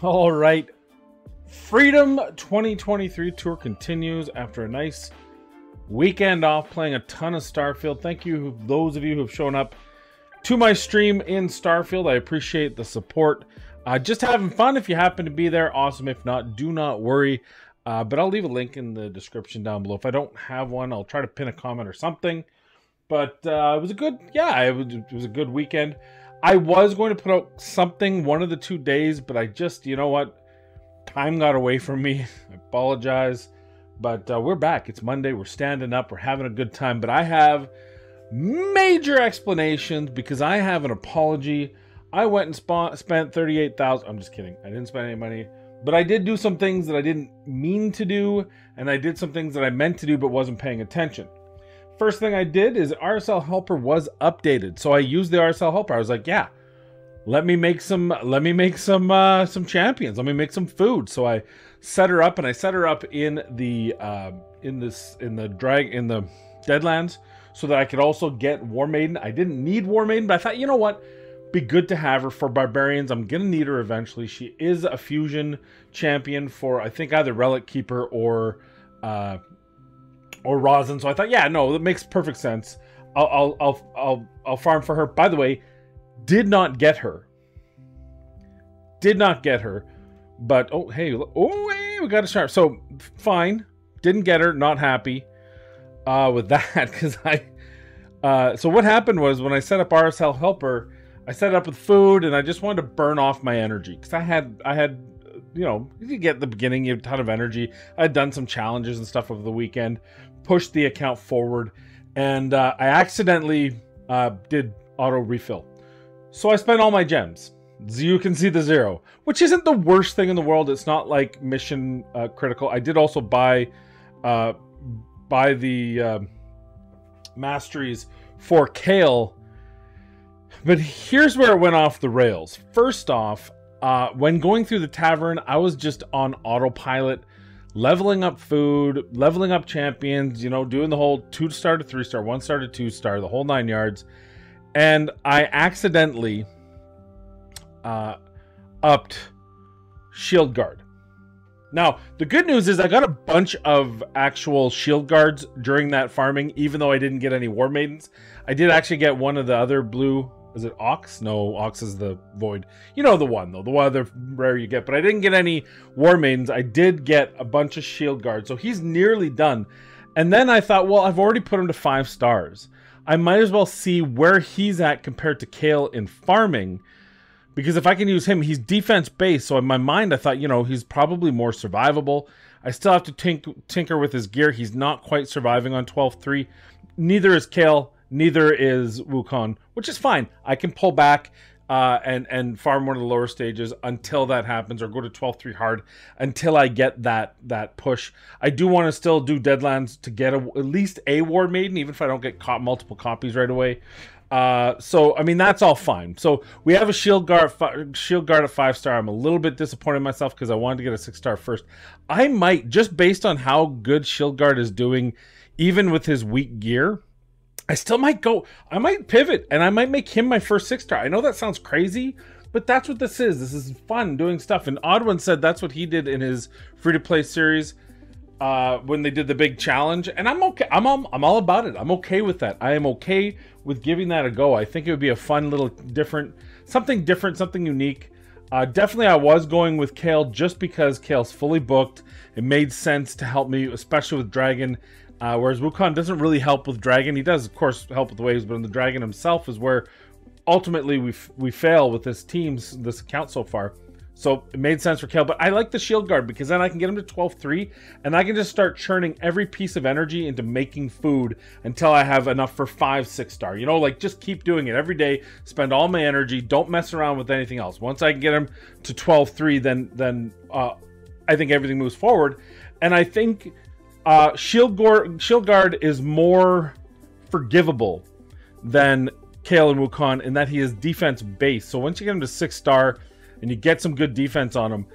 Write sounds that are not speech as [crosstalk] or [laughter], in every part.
All right. Freedom 2023 tour continues after a nice weekend off playing a ton of Starfield. Thank you, those of you who have shown up to my stream in Starfield. I appreciate the support. Uh, just having fun. If you happen to be there, awesome. If not, do not worry. Uh, but I'll leave a link in the description down below. If I don't have one, I'll try to pin a comment or something. But uh, it was a good, yeah, it was, it was a good weekend. I was going to put out something one of the two days, but I just, you know what? Time got away from me. [laughs] I apologize. But uh, we're back. It's Monday. We're standing up. We're having a good time. But I have major explanations because I have an apology. I went and sp- spent 38000 I'm just kidding. I didn't spend any money. But I did do some things that I didn't mean to do. And I did some things that I meant to do but wasn't paying attention. First thing I did is RSL Helper was updated. So I used the RSL Helper. I was like, yeah, let me make some let me make some uh, some champions. Let me make some food. So I set her up and I set her up in the uh, in this in the drag in the Deadlands so that I could also get War Maiden. I didn't need War Maiden, but I thought, you know what? Be good to have her for barbarians. I'm gonna need her eventually. She is a fusion champion for I think either Relic Keeper or uh, or rosin. So I thought, yeah, no, that makes perfect sense. I'll, I'll, I'll, I'll, I'll farm for her. By the way, did not get her. Did not get her. But, oh, hey, oh, hey, we got a sharp. So, fine. Didn't get her. Not happy uh, with [laughs] that because I. Uh, so, what happened was when I set up RSL Helper, I set it up with food and I just wanted to burn off my energy because I had, I had you know, you get the beginning, you have a ton of energy. I had done some challenges and stuff over the weekend, pushed the account forward, and uh, I accidentally uh, did auto refill. So I spent all my gems. You can see the zero, which isn't the worst thing in the world. It's not like mission uh, critical. I did also buy uh, buy the uh, masteries for Kael. But here's where it went off the rails. First off, uh, when going through the tavern, I was just on autopilot, leveling up food, leveling up champions, you know, doing the whole two star to three star, one star to two star, the whole nine yards. And I accidentally uh, upped Shield Guard. Now, the good news is I got a bunch of actual shield guards during that farming, even though I didn't get any War Maidens. I did actually get one of the other blue is it Ox? No, Ox is the Void. You know the one though, the one other rare you get. But I didn't get any War Maidens. I did get a bunch of Shield Guards, so he's nearly done. And then I thought, well, I've already put him to five stars. I might as well see where he's at compared to Kael in farming. Because if I can use him, he's defense based. So in my mind, I thought, you know, he's probably more survivable. I still have to tink- tinker with his gear. He's not quite surviving on 12-3. Neither is Kael. Neither is Wukong, which is fine. I can pull back uh, and and farm one of the lower stages until that happens, or go to 12-3 hard until I get that that push. I do want to still do Deadlands to get a, at least a War Maiden, even if I don't get co- multiple copies right away. Uh, so I mean that's all fine. So we have a shield guard, shield guard at five star. I'm a little bit disappointed in myself because I wanted to get a six star first. I might just based on how good shield guard is doing, even with his weak gear. I still might go. I might pivot and I might make him my first six star. I know that sounds crazy, but that's what this is. This is fun doing stuff. And Oddwin said that's what he did in his free to play series uh, when they did the big challenge. And I'm okay. I'm all, I'm all about it. I'm okay with that. I am okay with giving that a go. I think it would be a fun little different, something different, something unique. Uh, definitely, I was going with Kael just because Kael's fully booked. It made sense to help me, especially with Dragon uh, whereas Wukong doesn't really help with Dragon. He does, of course, help with waves, but in the Dragon himself is where ultimately we we fail with this team's this account so far. So it made sense for Kael, but I like the shield guard because then I can get him to 12-3 and I can just start churning every piece of energy into making food until I have enough for five, six star. You know, like just keep doing it every day, spend all my energy, don't mess around with anything else. Once I can get him to 12-3, then then uh, I think everything moves forward. And I think uh, Shield, Guard, Shield Guard is more forgivable than Kael and Wukong in that he is defense based. So once you get him to six star and you get some good defense on him,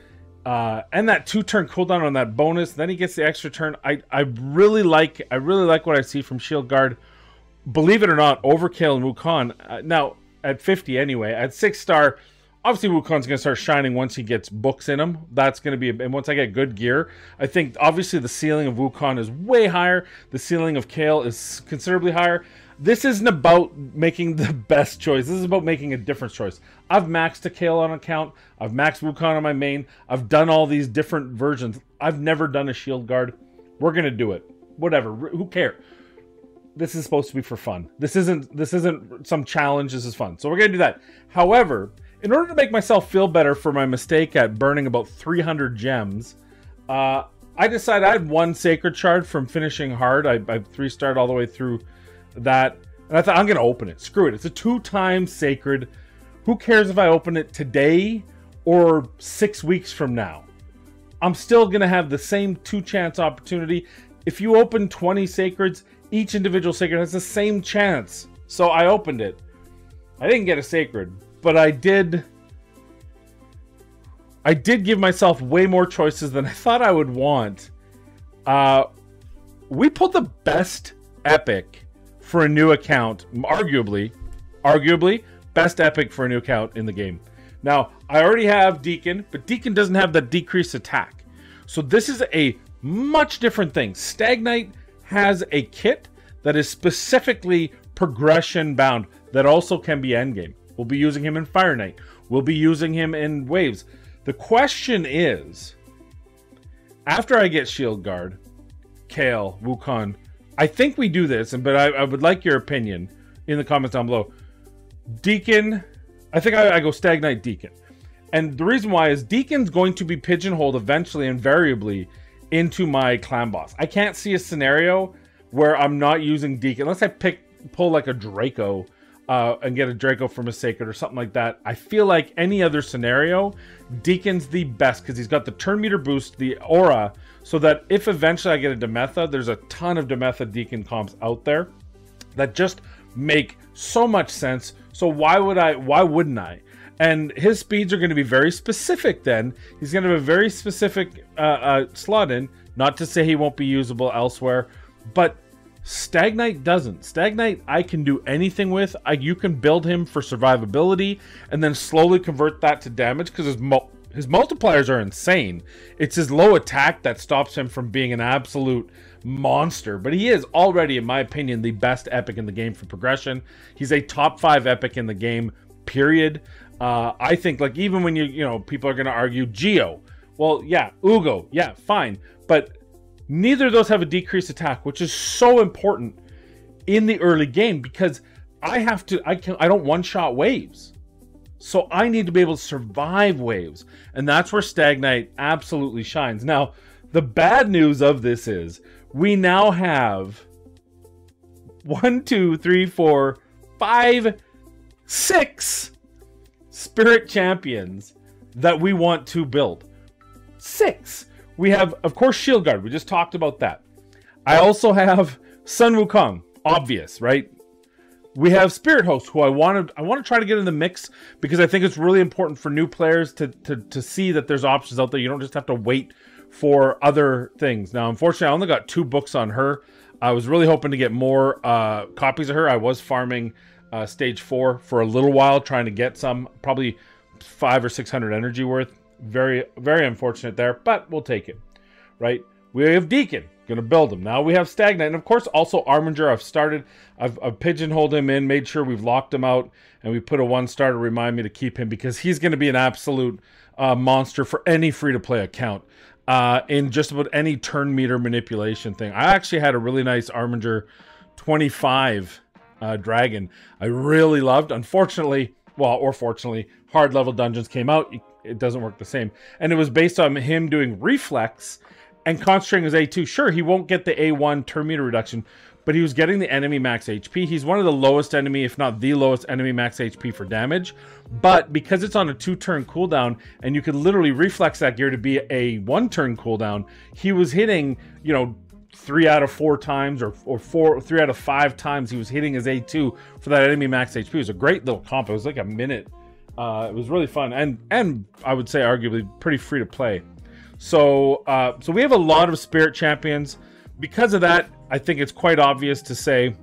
uh, and that two turn cooldown on that bonus, then he gets the extra turn. I, I really like I really like what I see from Shield Guard. Believe it or not, over Kael and Wukong. Uh, now at 50 anyway, at six star, obviously Wukong's going to start shining once he gets books in him. That's going to be, and once I get good gear, I think obviously the ceiling of Wukong is way higher. The ceiling of Kael is considerably higher. This isn't about making the [laughs] best choice. This is about making a different choice. I've maxed a Kael on account. I've maxed Wukong on my main. I've done all these different versions. I've never done a shield guard. We're going to do it. Whatever. Who cares? This is supposed to be for fun. This isn't this isn't some challenge. This is fun. So we're going to do that. However, in order to make myself feel better for my mistake at burning about 300 gems, uh, I decided I had one sacred shard from finishing hard. I, I three starred all the way through that, and I thought I'm gonna open it. Screw it. It's a two-time sacred. Who cares if I open it today or six weeks from now? I'm still gonna have the same two-chance opportunity. If you open 20 sacreds, each individual sacred has the same chance. So I opened it. I didn't get a sacred, but I did I did give myself way more choices than I thought I would want. Uh, we pulled the best epic for a new account, arguably, arguably best epic for a new account in the game. Now, I already have Deacon, but Deacon doesn't have the decreased attack. So this is a much different thing. Stag Knight has a kit that is specifically progression bound that also can be endgame. We'll be using him in Fire Knight. We'll be using him in Waves. The question is, after I get Shield Guard, Kael, Wukong, I think we do this, and but I, I, would like your opinion in the comments down below. Deacon, I think I, I go Stag Knight Deacon. And the reason why is Deacon's going to be pigeonholed eventually, invariably, into my clan boss. I can't see a scenario where I'm not using Deacon, unless I pick pull like a Draco uh, and get a Draco from a Sacred or something like that. I feel like any other scenario, Deacon's the best because he's got the turn meter boost, the aura, so that if eventually I get a Demytha, there's a ton of Demytha Deacon comps out there that just make so much sense. So why would I? Why wouldn't I? And his speeds are going to be very specific. Then he's going to have a very specific uh, uh, slot in. Not to say he won't be usable elsewhere, but Stag Knight doesn't. Stag Knight, I can do anything with. I, you can build him for survivability and then slowly convert that to damage because his, his multipliers are insane. It's his low attack that stops him from being an absolute monster. But he is already, in my opinion, the best epic in the game for progression. He's a top five epic in the game, period. Uh, I think, like, even when you, you know, people are going to argue Geo. Well, yeah, Uugo, yeah, fine. But Neither of those have a decreased attack, which is so important in the early game because I have to I can I don't one shot waves. So I need to be able to survive waves. And that's where Stag Knight absolutely shines. Now, the bad news of this is we now have one, two, three, four, five, six spirit champions that we want to build. Six. We have, of course, Shield Guard. We just talked about that. I also have Sun Wukong. Obvious, right? We have Spirit Host, who I want to I want to try to get in the mix because I think it's really important for new players to, to to see that there's options out there. You don't just have to wait for other things. Now, unfortunately, I only got two books on her. I was really hoping to get more uh, copies of her. I was farming uh, stage four for a little while, trying to get some, probably five or six hundred energy worth. Very, very unfortunate there, but we'll take it, right? We have Deacon, gonna build him. Now we have Stag Knight, and of course also Armiger. I've started, I've, I've pigeonholed him in, made sure we've locked him out, and we put a one star to remind me to keep him because he's gonna be an absolute uh, monster for any free to play account. Uh, in just about any turn meter manipulation thing. I actually had a really nice Armiger 25 uh, dragon. I really loved. Unfortunately, well, or fortunately, hard level dungeons came out. You it doesn't work the same. And it was based on him doing reflex and concentrating his A2. Sure, he won't get the A1 turn meter reduction, but he was getting the enemy max HP. He's one of the lowest enemy, if not the lowest enemy max HP for damage. But because it's on a two turn cooldown and you could literally reflex that gear to be a one turn cooldown, he was hitting, you know, three out of four times or, or four, three out of five times he was hitting his A2 for that enemy max HP. It was a great little comp. It was like a minute uh, it was really fun and and I would say arguably pretty free to play. So uh, so we have a lot of spirit champions. Because of that, I think it's quite obvious to say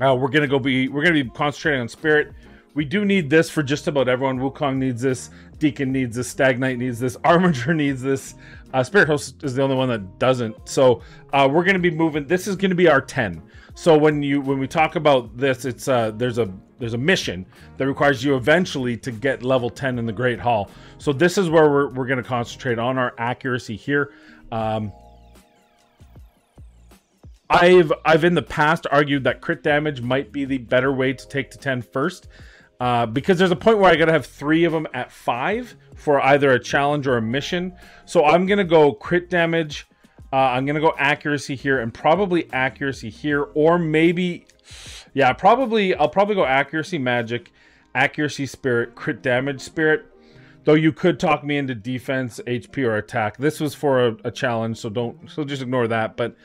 uh, we're gonna go be we're gonna be concentrating on spirit. we do need this for just about everyone. Wukong needs this, Deacon needs this, Stag Knight needs this, [laughs] Armiger needs this. Uh, Spirit Host is the only one that doesn't. So uh, we're going to be moving. This is going to be our ten. So when you when we talk about this, it's uh, there's a there's a mission that requires you eventually to get level 10 in the Great Hall. So this is where we're, we're going to concentrate on our accuracy here. Um, I've I've in the past argued that crit damage might be the better way to take to 10 first. Uh, because there's a point where I gotta have three of them at five for either a challenge or a mission. So I'm gonna go crit damage. Uh, I'm gonna go accuracy here and probably accuracy here, or maybe, yeah, probably I'll probably go accuracy magic, accuracy spirit, crit damage spirit. Though you could talk me into defense, HP, or attack. This was for a, a challenge, so don't so just ignore that. But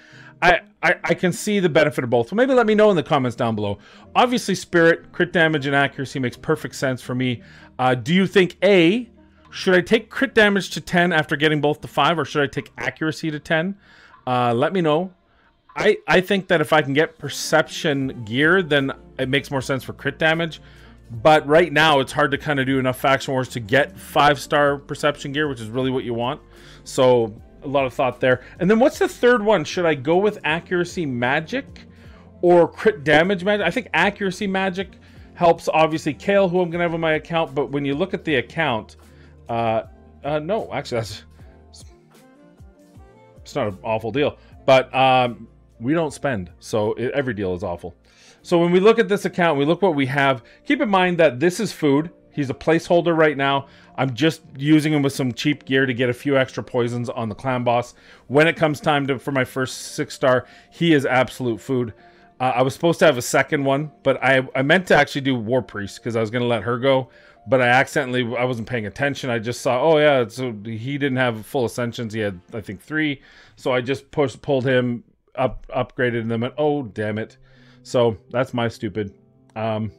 I, I, I can see the benefit of both. So maybe let me know in the comments down below. Obviously, spirit, crit damage, and accuracy makes perfect sense for me. Uh, do you think A, should I take crit damage to 10 after getting both to 5, or should I take accuracy to 10? Uh, let me know. I, I think that if I can get perception gear, then it makes more sense for crit damage. But right now, it's hard to kind of do enough faction wars to get five star perception gear, which is really what you want. So a lot of thought there. And then what's the third one? Should I go with accuracy magic or crit damage magic? I think accuracy magic helps obviously Kael, who I'm gonna have on my account. But when you look at the account, uh, uh no, actually that's it's not an awful deal. But um, we don't spend, so it, every deal is awful. So when we look at this account, we look what we have. Keep in mind that this is food. He's a placeholder right now. I'm just using him with some cheap gear to get a few extra poisons on the clan boss. When it comes time to for my first six star, he is absolute food. Uh, I was supposed to have a second one, but I, I meant to actually do War Priest because I was going to let her go. But I accidentally, I wasn't paying attention. I just saw, oh yeah, so he didn't have full ascensions. He had, I think, three. So I just pushed, pulled him up, upgraded, and then went, oh damn it. So that's my stupid. Um,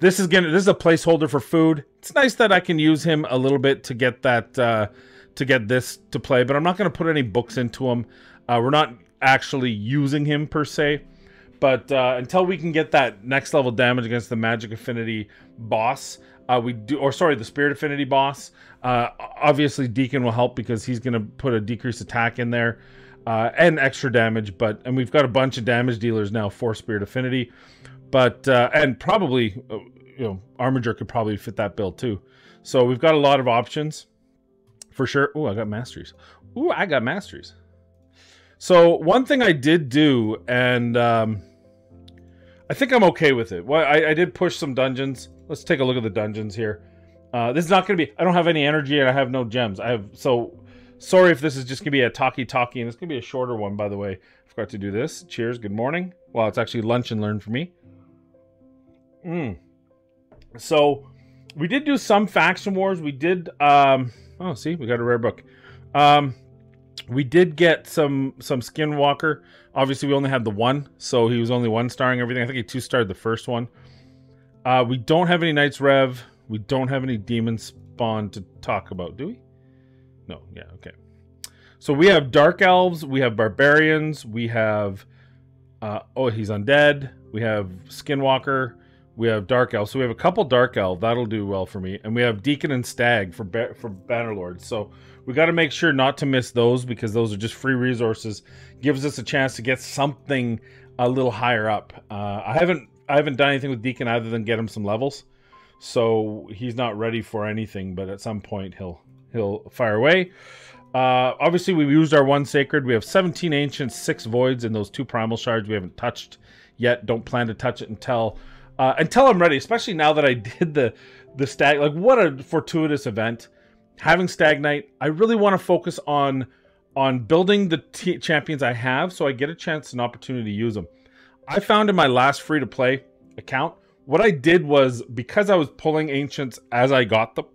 this is gonna this is a placeholder for food. It's nice that I can use him a little bit to get that uh, to get this to play, but I'm not gonna put any books into him. Uh, we're not actually using him per se, but uh, until we can get that next level damage against the Magic Affinity boss, uh, we do or sorry the Spirit Affinity boss. Uh, obviously, Deacon will help because he's gonna put a decreased attack in there. Uh, and extra damage, but and we've got a bunch of damage dealers now for Spirit Affinity. But uh, and probably uh, you know Armiger could probably fit that bill too. So we've got a lot of options for sure. Oh, I got masteries. Oh, I got masteries. So one thing I did do, and um, I think I'm okay with it. Well, I, I did push some dungeons. Let's take a look at the dungeons here. Uh, this is not going to be. I don't have any energy and I have no gems. I have so. Sorry if this is just going to be a talkie talkie, and it's going to be a shorter one, by the way. I forgot to do this. Cheers. Good morning. Well, it's actually lunch and learn for me. Mm. So we did do some faction wars. We did. Um, oh, see, we got a rare book. Um, we did get some some Skinwalker. Obviously, we only had the one, so he was only one starring everything. I think he two starred the first one. Uh, we don't have any Knights Rev. We don't have any Demon Spawn to talk about, do we? No. Yeah. Okay. So we have Dark Elves. We have Barbarians. We have. Uh, oh, he's undead. We have Skinwalker. We have Dark Elf. So we have a couple Dark Elf. That'll do well for me. And we have Deacon and Stag for ba- for Bannerlord. So we got to make sure not to miss those because those are just free resources. Gives us a chance to get something a little higher up. Uh, I haven't I haven't done anything with Deacon other than get him some levels. So he's not ready for anything, but at some point he'll he'll fire away. Uh, obviously, we've used our one sacred. We have 17 ancients, six voids, and those two primal shards we haven't touched yet. Don't plan to touch it until uh, until I'm ready, especially now that I [laughs] did the the stag. Like, what a fortuitous event! Having Stag Knight. I really want to focus on on building the champions I have, so I get a chance and opportunity to use them. I found in my last free to play account, what I did was because I was pulling ancients as I got them,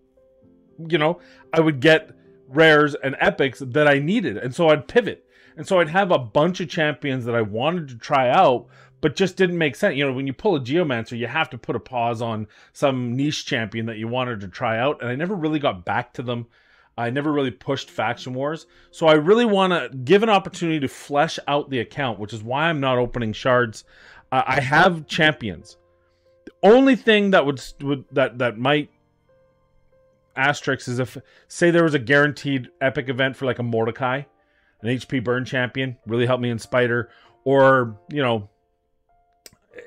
you know, I would get rares and epics that I needed, and so I'd pivot, and so I'd have a bunch of champions that I wanted to try out, but just didn't make sense. You know, when you pull a Geomancer, you have to put a pause on some niche champion that you wanted to try out, and I never really got back to them. I never really pushed faction wars, so I really want to give an opportunity to flesh out the account, which is why I'm not opening shards. Uh, I have champions, The only thing that would, would that that might asterisk is if say there was a guaranteed epic event for like a Mordecai, an HP burn champion, really helped me in Spider, or you know,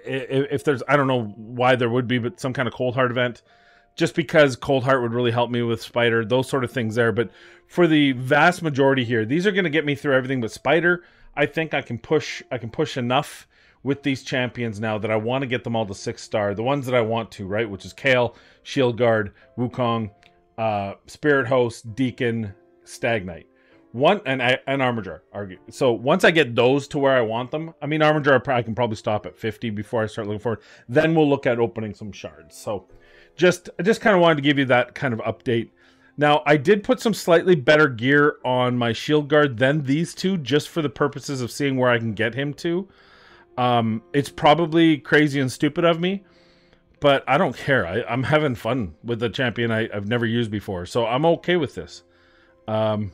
if, there's I don't know why there would be, but some kind of Coldheart event, just because Coldheart would really help me with Spider, those sort of things there. But for the vast majority here, these are going to get me through everything. But Spider, I think I can push. I can push enough with these champions now that I want to get them all to six star. The ones that I want to, right? Which is Kael, Shield Guard, Wukong, uh, Spirit Host, Deacon, Stag Knight. One and and Armiger. Argue. So once I get those to where I want them, I mean Armiger, I can probably stop at fifty before I start looking forward. Then we'll look at opening some shards. So just I just kind of wanted to give you that kind of update. Now I did put some slightly better gear on my Shield Guard than these two, just for the purposes of seeing where I can get him to. Um, it's probably crazy and stupid of me, but I don't care. I, am having fun with the champion I, I, have never used before, so I'm okay with this. Um,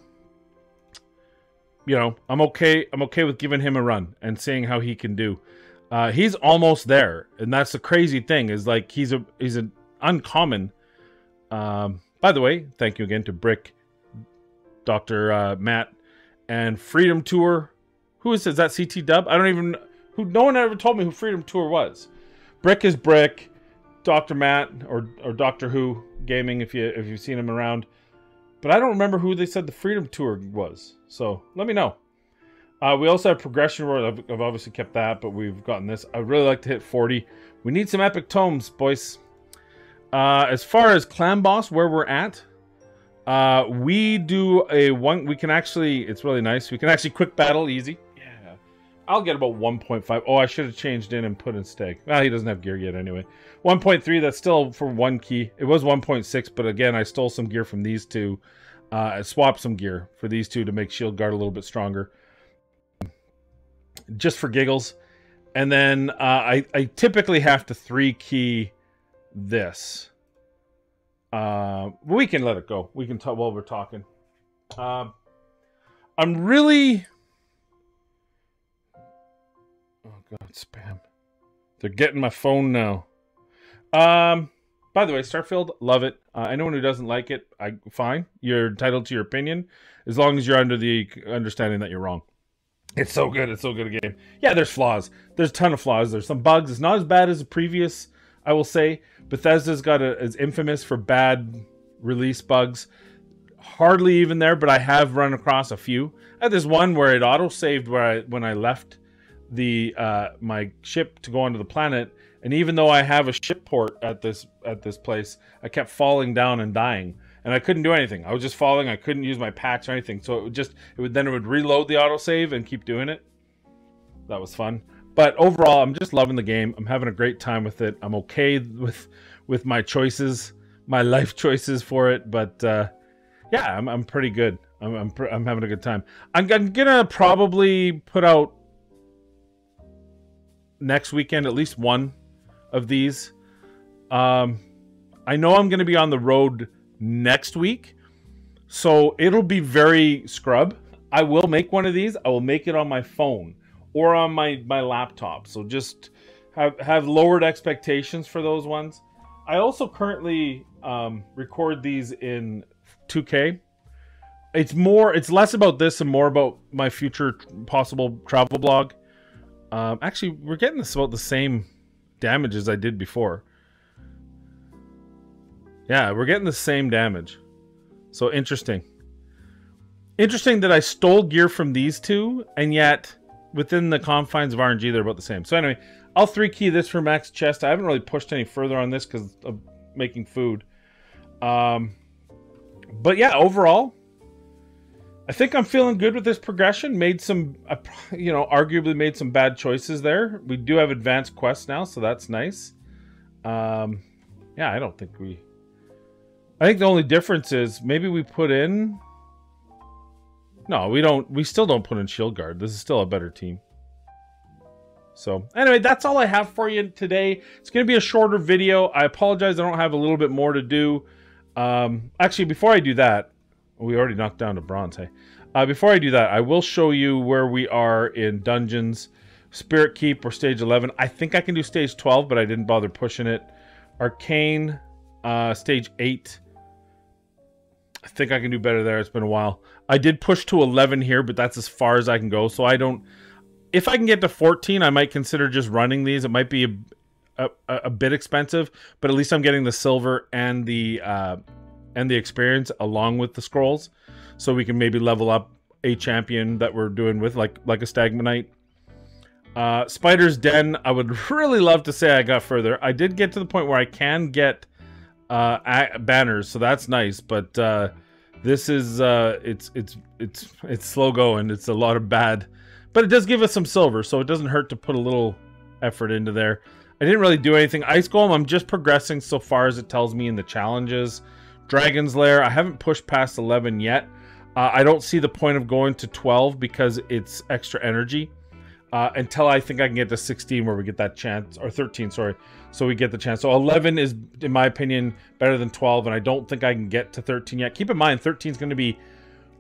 you know, I'm okay. I'm okay with giving him a run and seeing how he can do. Uh, he's almost there, and that's the crazy thing is like he's a he's an uncommon. Um, by the way, thank you again to Brick, Doctor uh, Matt, and Freedom Tour. Who is, is that? CT Dub? I don't even who. No one ever told me who Freedom Tour was. Brick is Brick. Doctor Matt or or Doctor Who Gaming if you if you've seen him around. But I don't remember who they said the Freedom Tour was. So let me know. Uh, we also have Progression World. I've, I've, obviously kept that, but we've gotten this. I'd really like to hit 40. We need some epic tomes, boys. Uh, as far as Clan Boss, where we're at, uh, we do a one. We can actually, it's really nice. We can actually quick battle easy. I'll get about 1.5. Oh, I should have changed in and put in Stag. Well, he doesn't have gear yet anyway. 1.3, that's still for one key. It was 1.6, but again, I stole some gear from these two. Uh, I swapped some gear for these two to make Shield Guard a little bit stronger. Just for giggles. And then uh, I, I typically have to three key this. Uh, we can let it go. We can talk while we're talking. Uh, I'm really. Oh God, spam! They're getting my phone now. Um, by the way, Starfield, love it. Uh, anyone who doesn't like it, I fine. You're entitled to your opinion, as long as you're under the understanding that you're wrong. It's so good. It's so good a game. Yeah, there's flaws. There's a ton of flaws. There's some bugs. It's not as bad as the previous, I will say. Bethesda's got a, is infamous for bad release bugs. Hardly even there, but I have run across a few. Had this one where it auto saved where I when I left the uh, my ship to go onto the planet and even though I have a ship port at this at this place, I kept falling down and dying, and I couldn't do anything. I was just falling. I couldn't use my patch or anything. So it would just it would then it would reload the autosave and keep doing it. That was fun. But overall, I'm just loving the game. I'm having a great time with it. I'm okay with with my choices, my [laughs] life choices for it. But uh, yeah, I'm I'm pretty good. I'm I'm, I'm having a good time. I'm, I'm gonna probably put out next weekend at least one of these. Um, I know I'm going to be on the road next week, so it'll be very scrub. I will make one of these. I will make it on my phone or on my my laptop. So just have have lowered expectations for those ones. I also currently um, record these in 2K. It's more. It's less about this and more about my future possible travel blog. Um, actually, we're getting this about the same damage as I did before. Yeah, we're getting the same damage. So interesting. Interesting that I stole gear from these two, and yet within the confines of RNG, they're about the same. So anyway, I'll three key this for max chest. I haven't really pushed any further on this because of making food. Um, but yeah, overall, I think I'm feeling good with this progression. Made some, uh, you know, arguably made some bad choices there. We do have advanced quests now, so that's nice. Um, yeah, I don't think we. I think the only difference is maybe we put in. No, we don't. We still don't put in Shield Guard. This is still a better team. So anyway, that's all I have for you today. It's going to be a shorter video. I apologize. I don't have a little bit more to do. Um, actually, before I do that, we already knocked down to bronze, hey? Uh, before I do that, I will show you where we are in dungeons. Spirit Keep or stage 11. I think I can do stage 12, but I didn't bother pushing it. Arcane, uh, stage 8. I think I can do better there. It's been a while. I did push to 11 here, but that's as far as I can go. So I don't. If I can get to 14, I might consider just running these. It might be a, a, a bit expensive, but at least I'm getting the silver and the uh, and the experience along with the scrolls, so we can maybe level up a champion that we're doing with like like a Stagmanite. Uh, Spider's Den. I would [laughs] really love to say I got further. I did get to the point where I can get uh, banners, so that's nice. But uh, this is uh, it's it's it's it's slow going. It's a lot of bad, but it does give us some silver, so it doesn't hurt to put a little effort into there. I didn't really do anything. Ice Golem, I'm just progressing so far as it tells me in the challenges. Dragon's Lair, I haven't pushed past 11 yet. Uh, I don't see the point of going to 12 because it's extra energy. Uh, until I think I can get to 16 where we get that chance, or 13, sorry, so we get the chance. So 11 is, in my opinion, better than 12, and I don't think I can get to 13 yet. Keep in mind, 13 is going to be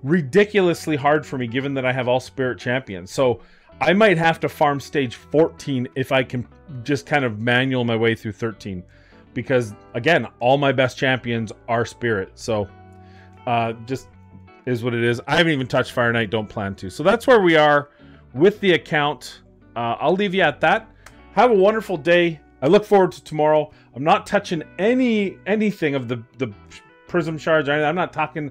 ridiculously hard for me given that I have all spirit champions. So I might have to farm stage 14 if I can just kind of manual my way through 13. Because, again, all my best champions are spirit. So, uh, just is what it is. I haven't even touched Fire Knight, don't plan to. So that's where we are with the account. Uh, I'll leave you at that. Have a wonderful day. I look forward to tomorrow. I'm not touching any anything of the the prism shards or anything. I'm not talking.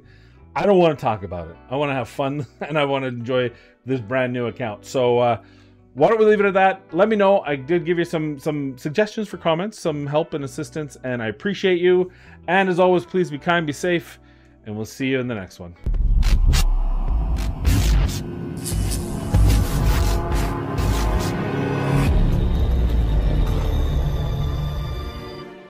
I don't want to talk about it. I want to have fun [laughs] and I want to enjoy this brand new account. So uh, why don't we leave it at that? Let me know. I did give you some some suggestions for comments, some help and assistance, and I appreciate you. And as always, please be kind, be safe, and we'll see you in the next one.